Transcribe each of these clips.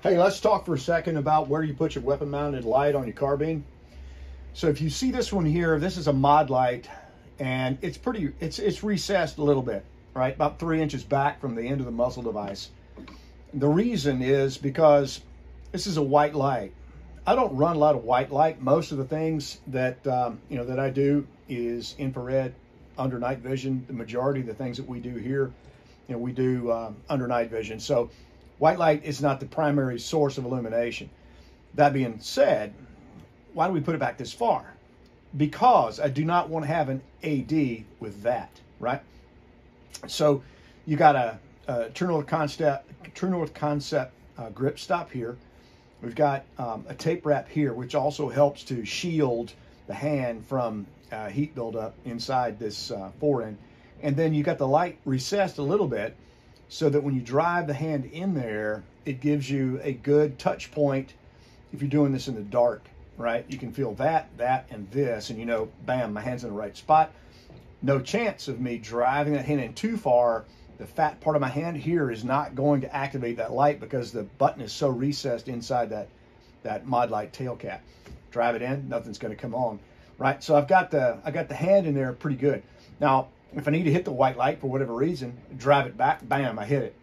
Hey, let's talk for a second about where you put your weapon mounted light on your carbine. So if you see this one here, this is a Modlite and it's pretty, it's, it's recessed a little bit, right? About three inches back from the end of the muzzle device. The reason is because this is a white light. I don't run a lot of white light. Most of the things that, um, you know, that I do is infrared under night vision. The majority of the things that we do here, you know, we do um, under night vision. So White light is not the primary source of illumination. That being said, why do we put it back this far? Because I do not want to have an AD with that, right? So you got a, a True North Concept, True North Concept uh, grip stop here. We've got um, a tape wrap here, which also helps to shield the hand from uh, heat buildup inside this uh, forend. And then you got the light recessed a little bit so that when you drive the hand in there, it gives you a good touch point if you're doing this in the dark, right? You can feel that, that, and this, and you know, bam, my hand's in the right spot. No chance of me driving that hand in too far. The fat part of my hand here is not going to activate that light because the button is so recessed inside that, that Modlite tail cap. Drive it in, nothing's going to come on, right? So I've got the I got the hand in there pretty good. Now if I need to hit the white light for whatever reason, drive it back, bam, I hit it.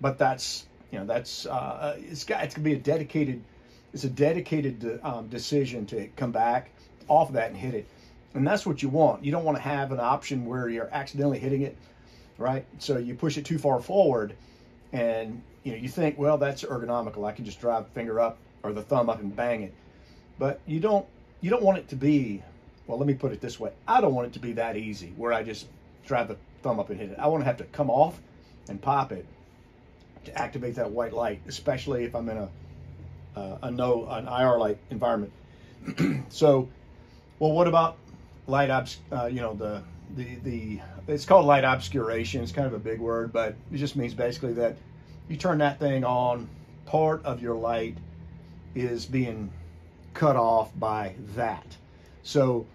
But that's, you know, that's, uh, it's got, it's gonna be a dedicated, it's a dedicated um, decision to come back off of that and hit it. And that's what you want. You don't want to have an option where you're accidentally hitting it, right? So you push it too far forward and, you know, you think, well, that's ergonomical. I can just drive the finger up or the thumb up and bang it. But you don't, you don't want it to be well, let me put it this way. I don't want it to be that easy where I just drive the thumb up and hit it. I want to have to come off and pop it to activate that white light, especially if I'm in a, uh, a no, an IR light environment. so, well, what about light obs, uh, you know, the, the, the, it's called light obscuration. It's kind of a big word, but it just means basically that you turn that thing on, part of your light is being cut off by that. So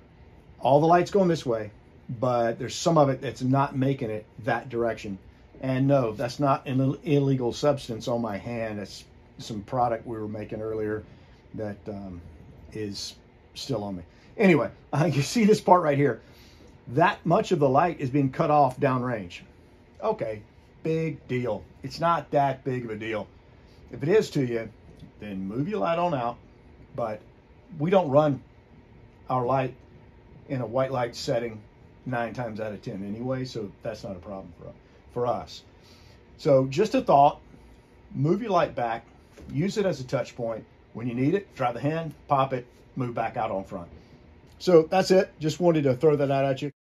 all the lights going this way, but there's some of it that's not making it that direction. And no, that's not an illegal substance on my hand. It's some product we were making earlier that um, is still on me. Anyway, uh, you see this part right here. That much of the light is being cut off downrange. Okay, big deal. It's not that big of a deal. If it is to you, then move your light on out. But we don't run our light in a white light setting nine times out of 10 anyway, so that's not a problem for, for us. So just a thought, move your light back, use it as a touch point. When you need it, drive the hand, pop it, move back out on front. So that's it. Just wanted to throw that out at you.